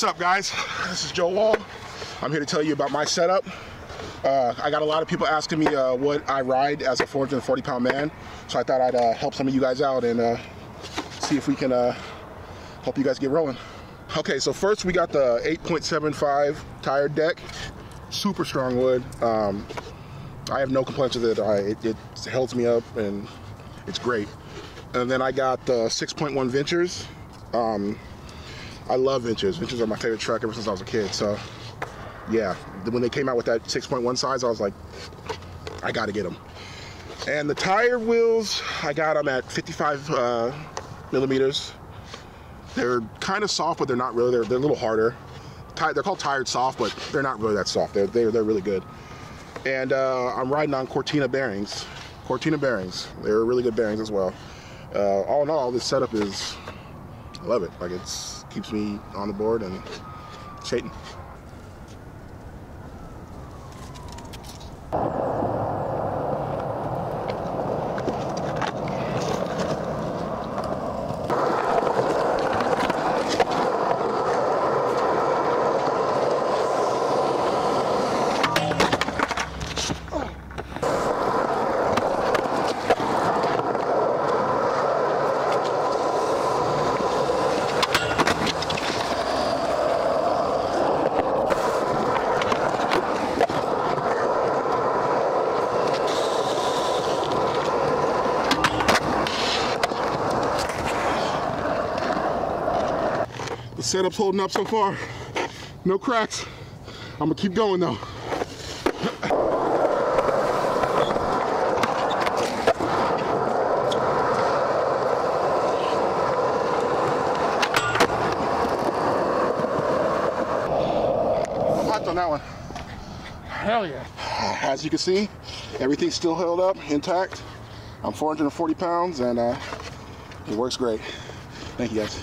What's up, guys? This is Joe Wall. I'm here to tell you about my setup. Uh, I got a lot of people asking me uh, what I ride as a 440 pound man, so I thought I'd uh, help some of you guys out and uh, see if we can uh, help you guys get rolling. Okay, so first we got the 8.75 Tired deck, super strong wood. Um, I have no complaints with it. I, it. It holds me up and it's great. And then I got the 6.1 Ventures. Um, I love Ventures. Ventures are my favorite truck ever since I was a kid. So, yeah, when they came out with that 6.1 size, I was like, I got to get them. And the Tired wheels, I got them at 55 uh, millimeters. They're kind of soft, but they're not really. They're, they're a little harder. They're called tired soft, but they're not really that soft. They're, they're, they're really good. And uh, I'm riding on Cortina bearings. Cortina bearings. They're really good bearings as well. Uh, all in all, this setup is, I love it. Like it's keeps me on the board and Satan. The setup's holding up so far. No cracks. I'm gonna keep going though. Hot on that one. Hell yeah. As you can see, everything's still held up, intact. I'm 440 pounds and uh, it works great. Thank you guys.